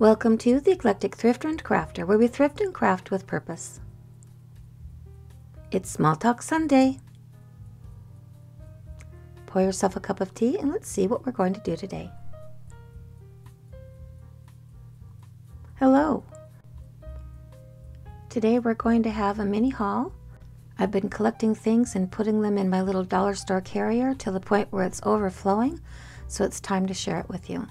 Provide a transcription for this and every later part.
Welcome to the Eclectic Thrifter and Crafter, where we thrift and craft with purpose. It's Small Talk Sunday. Pour yourself a cup of tea and let's see what we're going to do today. Hello. Today we're going to have a mini haul. I've been collecting things and putting them in my little dollar store carrier to the point where it's overflowing, so it's time to share it with you.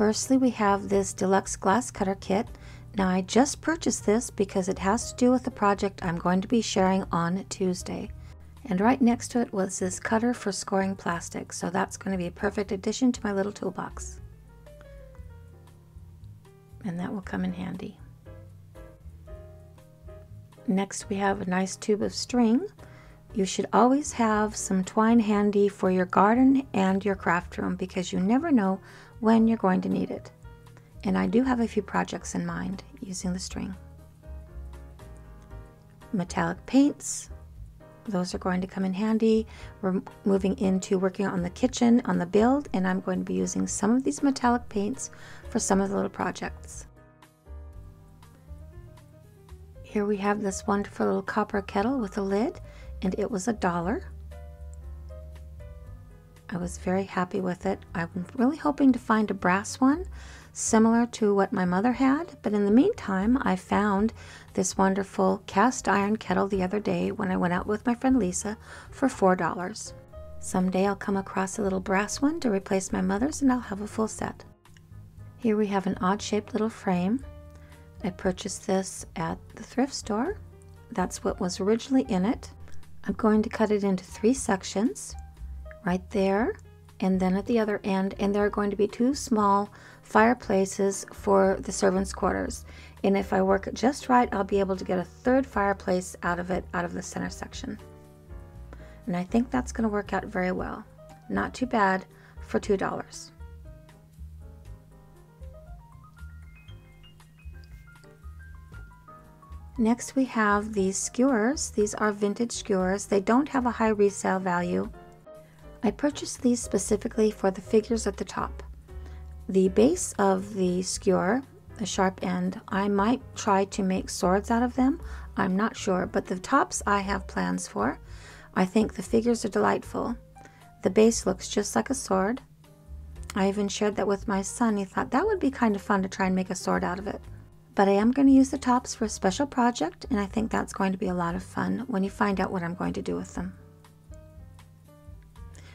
Firstly, we have this deluxe glass cutter kit. Now, I just purchased this because it has to do with the project I'm going to be sharing on Tuesday. And right next to it was this cutter for scoring plastic, so that's going to be a perfect addition to my little toolbox. And that will come in handy. Next, we have a nice tube of string. You should always have some twine handy for your garden and your craft room because you never know when you're going to need it. And I do have a few projects in mind using the string. Metallic paints, those are going to come in handy. We're moving into working on the kitchen on the build and I'm going to be using some of these metallic paints for some of the little projects. Here we have this wonderful little copper kettle with a lid and it was a dollar. I was very happy with it. I'm really hoping to find a brass one similar to what my mother had, but in the meantime, I found this wonderful cast iron kettle the other day when I went out with my friend Lisa for $4. Someday I'll come across a little brass one to replace my mother's and I'll have a full set. Here we have an odd shaped little frame. I purchased this at the thrift store. That's what was originally in it. I'm going to cut it into three sections right there and then at the other end and there are going to be two small fireplaces for the servants quarters and if I work it just right I'll be able to get a third fireplace out of it out of the center section and I think that's going to work out very well not too bad for two dollars Next we have these skewers. These are vintage skewers. They don't have a high resale value I purchased these specifically for the figures at the top. The base of the skewer, the sharp end, I might try to make swords out of them. I'm not sure, but the tops I have plans for. I think the figures are delightful. The base looks just like a sword. I even shared that with my son. He thought that would be kind of fun to try and make a sword out of it. But I am going to use the tops for a special project, and I think that's going to be a lot of fun when you find out what I'm going to do with them.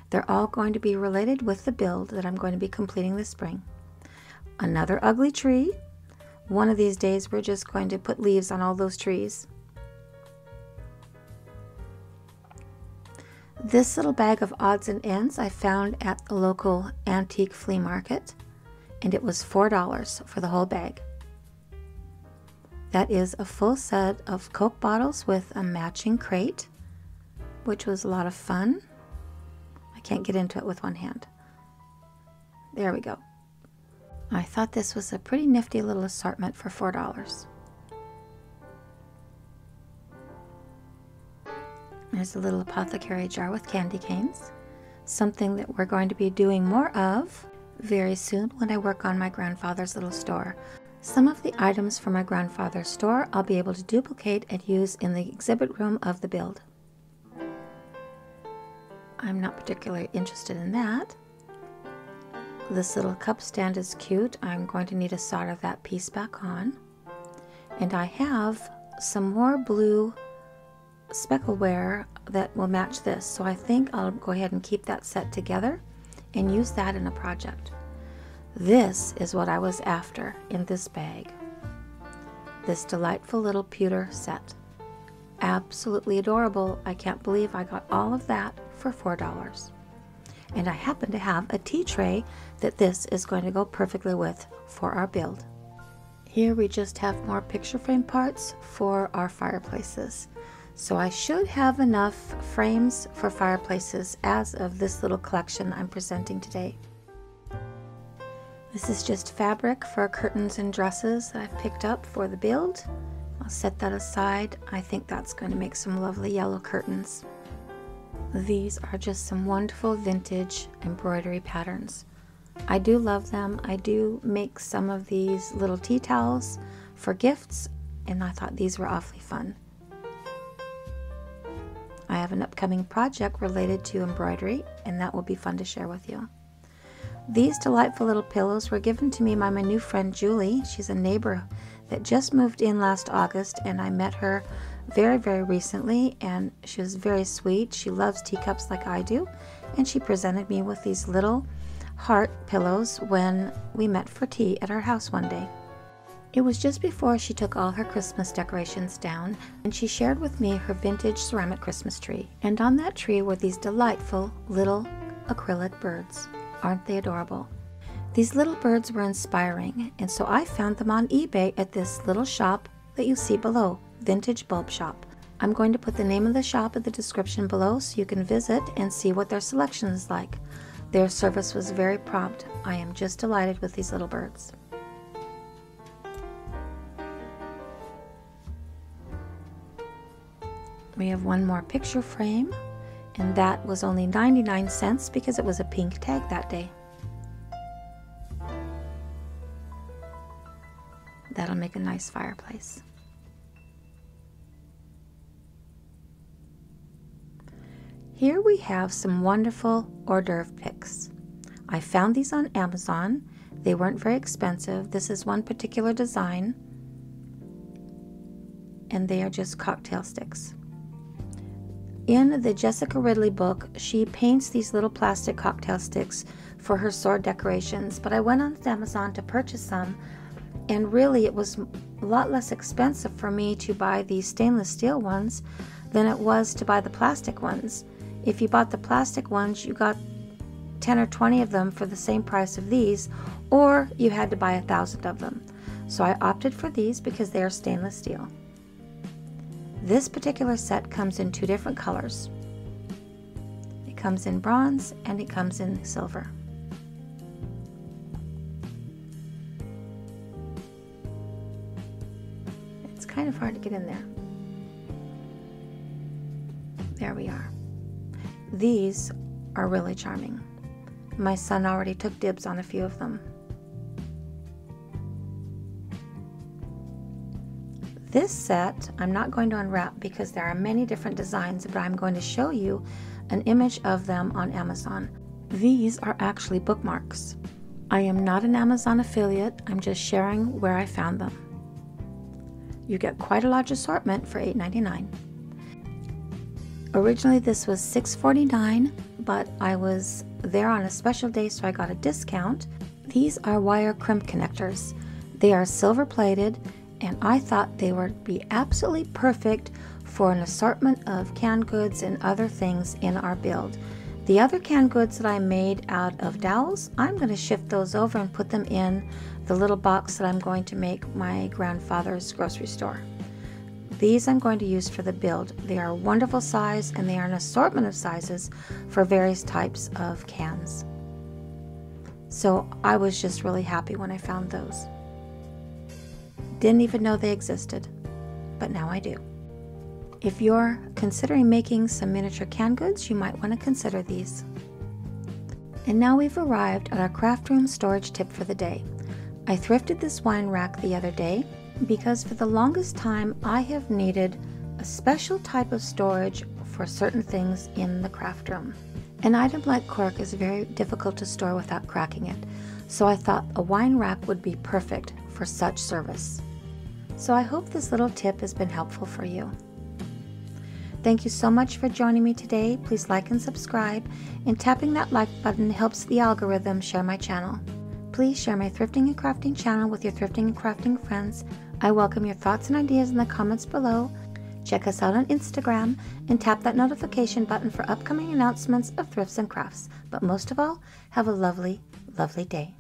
They're all going to be related with the build that I'm going to be completing this spring. Another ugly tree. One of these days we're just going to put leaves on all those trees. This little bag of odds and ends I found at the local antique flea market and it was $4 for the whole bag. That is a full set of Coke bottles with a matching crate, which was a lot of fun. Can't get into it with one hand. There we go. I thought this was a pretty nifty little assortment for $4. There's a little apothecary jar with candy canes. Something that we're going to be doing more of very soon when I work on my grandfather's little store. Some of the items from my grandfather's store I'll be able to duplicate and use in the exhibit room of the build. I'm not particularly interested in that. This little cup stand is cute. I'm going to need to solder that piece back on. And I have some more blue speckleware that will match this. So I think I'll go ahead and keep that set together and use that in a project. This is what I was after in this bag. This delightful little pewter set. Absolutely adorable. I can't believe I got all of that for $4. And I happen to have a tea tray that this is going to go perfectly with for our build. Here we just have more picture frame parts for our fireplaces. So I should have enough frames for fireplaces as of this little collection I'm presenting today. This is just fabric for curtains and dresses that I've picked up for the build. I'll set that aside. I think that's going to make some lovely yellow curtains. These are just some wonderful vintage embroidery patterns. I do love them. I do make some of these little tea towels for gifts, and I thought these were awfully fun. I have an upcoming project related to embroidery, and that will be fun to share with you. These delightful little pillows were given to me by my new friend Julie. She's a neighbor that just moved in last August, and I met her very, very recently, and she was very sweet. She loves teacups like I do, and she presented me with these little heart pillows when we met for tea at her house one day. It was just before she took all her Christmas decorations down, and she shared with me her vintage ceramic Christmas tree. And on that tree were these delightful little acrylic birds. Aren't they adorable? These little birds were inspiring, and so I found them on eBay at this little shop that you see below, Vintage Bulb Shoppe. I'm going to put the name of the shop in the description below so you can visit and see what their selection is like. Their service was very prompt. I am just delighted with these little birds. We have one more picture frame, and that was only 99 cents because it was a pink tag that day. That'll make a nice fireplace. Here we have some wonderful hors d'oeuvre picks. I found these on Amazon. They weren't very expensive. This is one particular design, and they are just cocktail sticks. In the Jessica Ridley book, she paints these little plastic cocktail sticks for her sword decorations, but I went on Amazon to purchase some, and really it was a lot less expensive for me to buy these stainless steel ones than it was to buy the plastic ones. If you bought the plastic ones, you got 10 or 20 of them for the same price of these, or you had to buy a thousand of them. So I opted for these because they are stainless steel. This particular set comes in two different colors. It comes in bronze and it comes in silver. Kind of hard to get in there. There we are. These are really charming. My son already took dibs on a few of them. This set I'm not going to unwrap because there are many different designs, but I'm going to show you an image of them on Amazon. These are actually bookmarks. I am not an Amazon affiliate, I'm just sharing where I found them. You get quite a large assortment for $8.99. Originally this was $6.49, but I was there on a special day so I got a discount. These are wire crimp connectors. They are silver plated and I thought they would be absolutely perfect for an assortment of canned goods and other things in our build. The other canned goods that I made out of dowels, I'm going to shift those over and put them in the little box that I'm going to make my grandfather's grocery store. These I'm going to use for the build. They are a wonderful size and they are an assortment of sizes for various types of cans. So I was just really happy when I found those. Didn't even know they existed, but now I do. If you're considering making some miniature canned goods, you might want to consider these. And now we've arrived at our craft room storage tip for the day. I thrifted this wine rack the other day because for the longest time I have needed a special type of storage for certain things in the craft room. An item like cork is very difficult to store without cracking it, so I thought a wine rack would be perfect for such service. So I hope this little tip has been helpful for you. Thank you so much for joining me today. Please like and subscribe, and tapping that like button helps the algorithm share my channel. Please share my thrifting and crafting channel with your thrifting and crafting friends. I welcome your thoughts and ideas in the comments below. Check us out on Instagram and tap that notification button for upcoming announcements of thrifts and crafts. But most of all, have a lovely, lovely day.